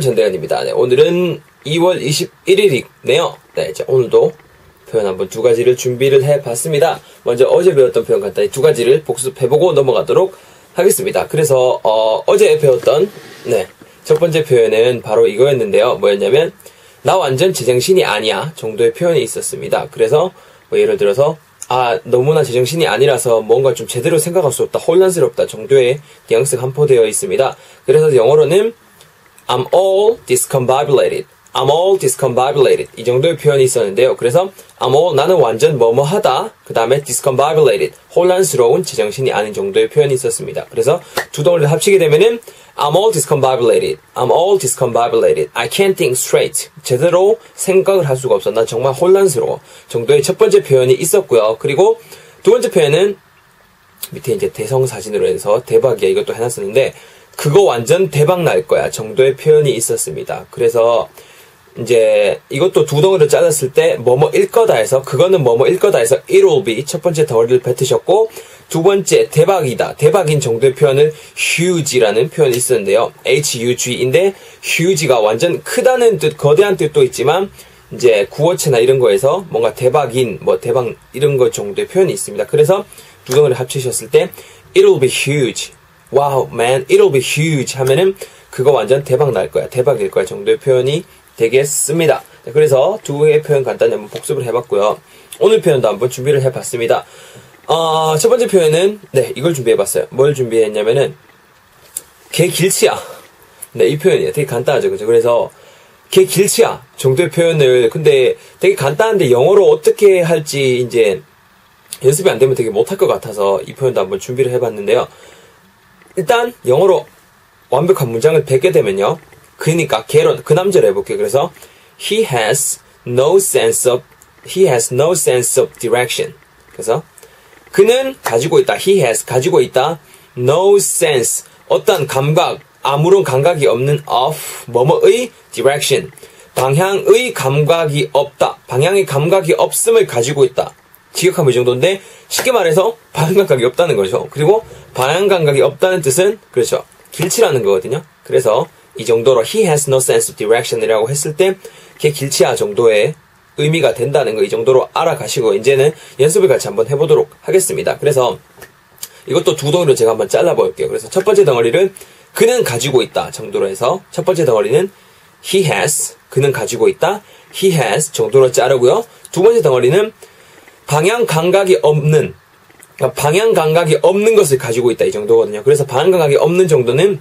전대현입니다. 네, 오늘은 2월 21일이네요. 네, 이제 오늘도 표현 한번 두 가지를 준비를 해봤습니다. 먼저 어제 배웠던 표현 간단히 두 가지를 복습해보고 넘어가도록 하겠습니다. 그래서 어, 제 배웠던 네, 첫 번째 표현은 바로 이거였는데요. 뭐였냐면 나 완전 제정신이 아니야 정도의 표현이 있었습니다. 그래서 뭐 예를 들어서 아 너무나 제정신이 아니라서 뭔가 좀 제대로 생각할 수 없다 혼란스럽다 정도의 뉘앙스가 함포되어 있습니다. 그래서 영어로는 I'm all discombobulated. I'm all discombobulated. 이 정도의 표현이 있었는데요. 그래서 I'm all 나는 완전 뭐뭐하다. 그 다음에 discombobulated. 혼란스러운 제정신이 아닌 정도의 표현이 있었습니다. 그래서 두 덩어리를 합치게 되면은 I'm all discombobulated. I'm all discombobulated. I can't think straight. 제대로 생각을 할 수가 없어. 난 정말 혼란스러워. 정도의 첫 번째 표현이 있었고요. 그리고 두 번째 표현은 밑에 이제 대성 사진으로 해서 대박이야 이것도 해놨었는데 그거 완전 대박 날 거야 정도의 표현이 있었습니다. 그래서 이제 이것도 두 덩어리로 잘랐을 때 뭐뭐 일 거다 해서 그거는 뭐뭐 일 거다 해서 it will be 첫 번째 덩어리를 뱉으셨고 두 번째 대박이다 대박인 정도의 표현을 huge라는 표현이 있었는데요. hug인데 huge가 완전 크다는 뜻 거대한 뜻도 있지만 이제 구어체나 이런 거에서 뭔가 대박인 뭐 대박 이런 거 정도의 표현이 있습니다. 그래서 두 덩어리를 합치셨을 때 it will be huge wow, man, it'll be huge 하면은 그거 완전 대박 날 거야. 대박일 거야 정도의 표현이 되겠습니다. 그래서 두 개의 표현 간단히 한번 복습을 해봤고요. 오늘 표현도 한번 준비를 해봤습니다. 어, 첫 번째 표현은 네 이걸 준비해봤어요. 뭘 준비했냐면은 개 길치야. 네 이 표현이에요. 되게 간단하죠, 그죠? 그래서 개 길치야 정도의 표현을 근데 되게 간단한데 영어로 어떻게 할지 이제 연습이 안 되면 되게 못할 것 같아서 이 표현도 한번 준비를 해봤는데요. 일단 영어로 완벽한 문장을 뱉게 되면요. 그니까 개론 그 남자를 해볼게요. 그래서 he has no sense of he has no sense of direction. 그래서 그는 가지고 있다. he has 가지고 있다. no sense 어떤 감각 아무런 감각이 없는 of 뭐뭐의 direction 방향의 감각이 없다. 방향의 감각이 없음을 가지고 있다. 지역하면 이 정도인데 쉽게 말해서 방향 감각이 없다는 거죠. 그리고 방향 감각이 없다는 뜻은 그렇죠. 길치라는 거거든요. 그래서 이 정도로 he has no sense of direction이라고 했을 때 걔 길치야 정도의 의미가 된다는 거 이 정도로 알아가시고 이제는 연습을 같이 한번 해보도록 하겠습니다. 그래서 이것도 두 덩어리로 제가 한번 잘라볼게요. 그래서 첫 번째 덩어리를 그는 가지고 있다 정도로 해서 첫 번째 덩어리는 he has 그는 가지고 있다 he has 정도로 자르고요. 두 번째 덩어리는 방향 감각이 없는 그러니까 방향 감각이 없는 것을 가지고 있다 이 정도거든요. 그래서 방향 감각이 없는 정도는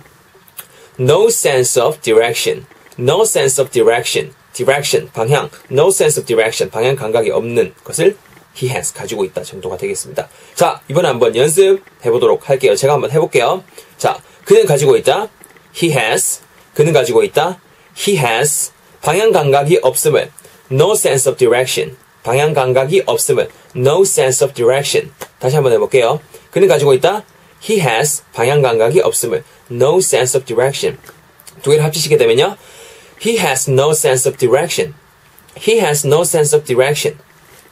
no sense of direction, no sense of direction, direction. 방향, no sense of direction. 방향 감각이 없는 것을 he has 가지고 있다 정도가 되겠습니다. 자 이번에 한번 연습해 보도록 할게요. 제가 한번 해볼게요. 자 그는 가지고 있다. he has. 그는 가지고 있다. he has 방향 감각이 없음을 no sense of direction 방향 감각이 없음을 no sense of direction. 다시 한번 해볼게요. 그는 가지고 있다. He has 방향 감각이 없음을 no sense of direction. 두 개를 합치시게 되면요. He has no sense of direction. He has no sense of direction.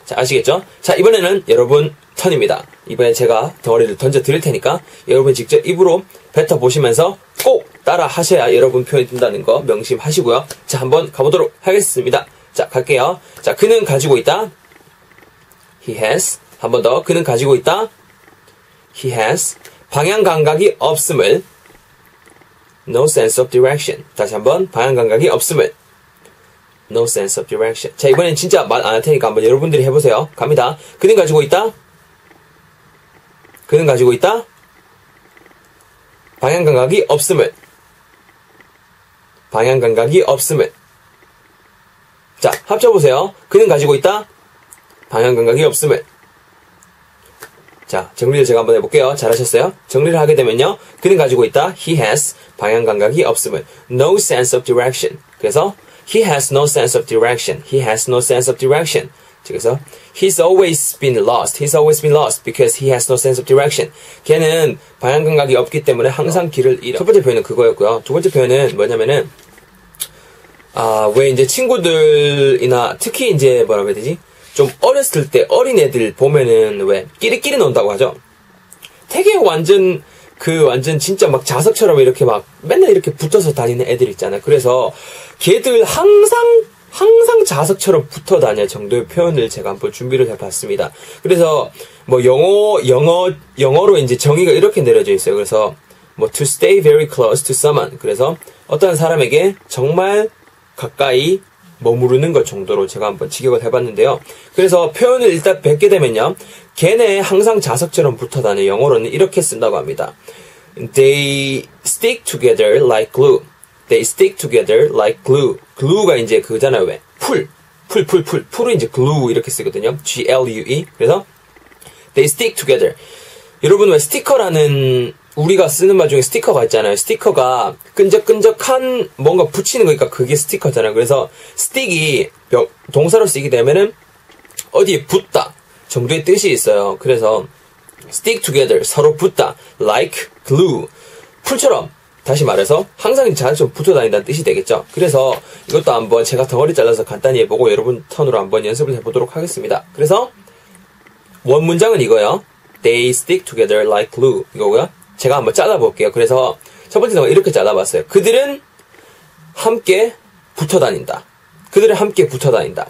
자, 아시겠죠? 자, 이번에는 여러분 턴입니다. 이번에 제가 덩어리를 던져 드릴 테니까 여러분 직접 입으로 뱉어 보시면서 꼭 따라 하셔야 여러분 표현이 된다는 거 명심하시고요. 자, 한번 가보도록 하겠습니다. 자, 갈게요. 자, 그는 가지고 있다. He has. 한 번 더. 그는 가지고 있다. He has. 방향 감각이 없음을. No sense of direction. 다시 한번. 방향 감각이 없음을. No sense of direction. 자, 이번엔 진짜 말 안 할 테니까 한번 여러분들이 해보세요. 갑니다. 그는 가지고 있다. 그는 가지고 있다. 방향 감각이 없음을. 방향 감각이 없음을. 자, 합쳐보세요. 그는 가지고 있다. 방향 감각이 없음을. 자, 정리를 제가 한번 해볼게요. 잘하셨어요? 정리를 하게 되면요. 그는 가지고 있다. He has 방향 감각이 없음을. No sense of direction. 그래서 He has no sense of direction. He has no sense of direction. 그래서 He's always been lost. He's always been lost because he has no sense of direction. 걔는 방향 감각이 없기 때문에 항상 길을 잃어. 첫 번째 표현은 그거였고요. 두 번째 표현은 뭐냐면은 아, 왜 이제 친구들이나 특히 이제 뭐라고 해야 되지? 좀 어렸을 때 어린 애들 보면은 왜 끼리끼리 논다고 하죠? 되게 완전 그 완전 진짜 막 자석처럼 이렇게 막 맨날 이렇게 붙어서 다니는 애들 있잖아. 그래서 걔들 항상 항상 자석처럼 붙어 다녀 정도의 표현을 제가 한번 준비를 해봤습니다. 그래서 뭐 영어 영어 영어로 이제 정의가 이렇게 내려져 있어요. 그래서 뭐 to stay very close to someone. 그래서 어떤 사람에게 정말 가까이 머무르는 것 정도로 제가 한번 직역을 해봤는데요. 그래서 표현을 일단 뵙게 되면요. 걔네 항상 자석처럼 붙어 다녀 영어로는 이렇게 쓴다고 합니다. They stick together like glue. They stick together like glue. glue가 이제 그잖아요. 왜? 풀. 풀, 풀, 풀. 풀을 이제 glue 이렇게 쓰거든요. G-L-U-E. 그래서 they stick together. 여러분 왜 스티커라는 우리가 쓰는 말 중에 스티커가 있잖아요. 스티커가 끈적끈적한 뭔가 붙이는 거니까 그게 스티커잖아요. 그래서 stick이 동사로 쓰게 되면은 어디에 붙다 정도의 뜻이 있어요. 그래서 stick together 서로 붙다 like glue 풀처럼 다시 말해서 항상 자주 붙어 다닌다는 뜻이 되겠죠. 그래서 이것도 한번 제가 덩어리 잘라서 간단히 해보고 여러분 턴으로 한번 연습을 해보도록 하겠습니다. 그래서 원 문장은 이거요. They stick together like glue 이거고요. 제가 한번 잘라볼게요. 그래서 첫 번째 덩어리 이렇게 잘라봤어요. 그들은 함께 붙어 다닌다. 그들은 함께 붙어 다닌다.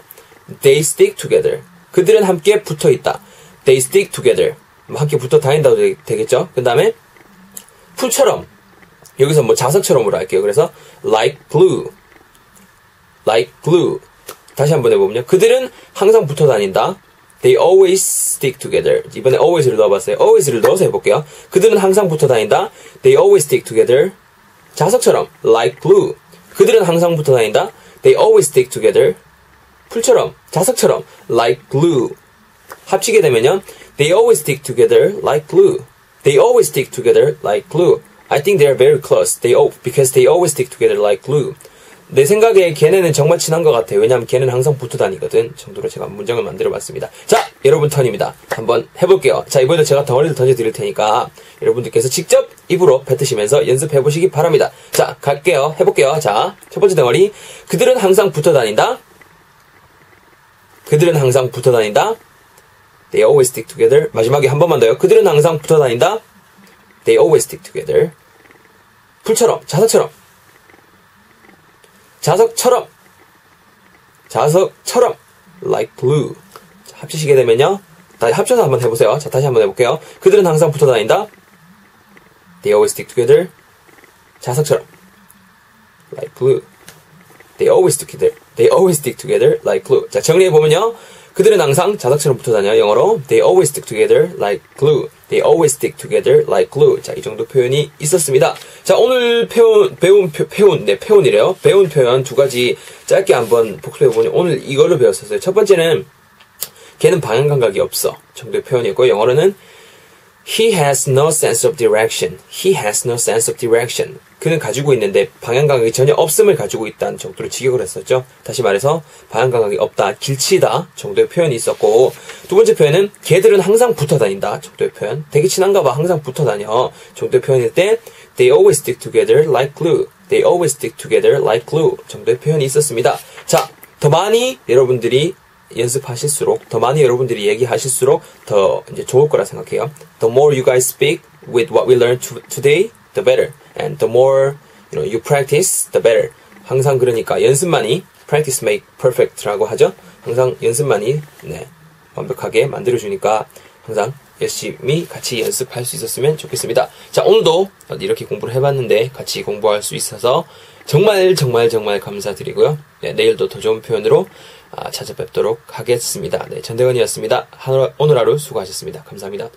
They stick together. 그들은 함께 붙어 있다. They stick together. 뭐 함께 붙어 다닌다고 되겠죠? 그 다음에 풀처럼 여기서 뭐 자석처럼으로 할게요. 그래서 like glue, like glue. 다시 한번 해보면요. 그들은 항상 붙어 다닌다. They always stick together. 이번에 always를 넣어봤어요. always를 넣어서 해볼게요. 그들은 항상 붙어 다닌다. They always stick together. 자석처럼 like glue. 그들은 항상 붙어 다닌다. They always stick together. 풀처럼 자석처럼 like glue. 합치게 되면요. They always stick together like glue. They always stick together like glue. I think they are very close. They all, because they always stick together like glue. 내 생각에 걔네는 정말 친한 것 같아요. 왜냐하면 걔는 항상 붙어 다니거든. 정도로 제가 문장을 만들어 봤습니다. 자, 여러분 턴입니다. 한번 해볼게요. 자, 이번에도 제가 덩어리를 던져드릴 테니까 여러분들께서 직접 입으로 뱉으시면서 연습해 보시기 바랍니다. 자, 갈게요. 해볼게요. 자, 첫 번째 덩어리. 그들은 항상 붙어 다닌다. 그들은 항상 붙어 다닌다. They always stick together. 마지막에 한 번만 더요. 그들은 항상 붙어 다닌다. They always stick together. 풀처럼, 자석처럼. 자석처럼. 자석처럼. Like glue. 자, 합치시게 되면요. 다시 합쳐서 한번 해보세요. 자, 다시 한번 해볼게요. 그들은 항상 붙어 다닌다. They always stick together. 자석처럼. Like glue. They always stick together. They always stick together like glue. 자, 정리해보면요. 그들은 항상 자석처럼 붙어 다녀. 영어로 They always stick together like glue. They always stick together like glue. 자, 이 정도 표현이 있었습니다. 자, 오늘 배운, 배운, 배운, 네, 배운이래요. 배운 표현 두 가지 짧게 한번 복습해보니 오늘 이걸로 배웠었어요. 첫 번째는 걔는 방향 감각이 없어. 정도의 표현이었고, 영어로는 He has no sense of direction. He has no sense of direction. 그는 가지고 있는데 방향 감각이 전혀 없음을 가지고 있다는 정도로 직역을 했었죠. 다시 말해서 방향 감각이 없다, 길치다 정도의 표현이 있었고 두 번째 표현은 걔들은 항상 붙어 다닌다 정도의 표현. 되게 친한가 봐 항상 붙어 다녀 정도의 표현일 때 They always stick together like glue. They always stick together like glue 정도의 표현이 있었습니다. 자, 더 많이 여러분들이 연습하실수록 더 많이 여러분들이 얘기하실수록 더 이제 좋을 거라 생각해요. The more you guys speak with what we learned to, today, the better. And the more you know you practice, the better. 항상 그러니까 연습만이 practice make perfect라고 하죠. 항상 연습만이 네, 완벽하게 만들어 주니까 항상 열심히 같이 연습할 수 있었으면 좋겠습니다. 자, 오늘도 이렇게 공부를 해봤는데 같이 공부할 수 있어서 정말 정말 정말 감사드리고요. 네, 내일도 더 좋은 표현으로 아, 찾아뵙도록 하겠습니다. 네, 전대건이었습니다. 오늘 하루 수고하셨습니다. 감사합니다.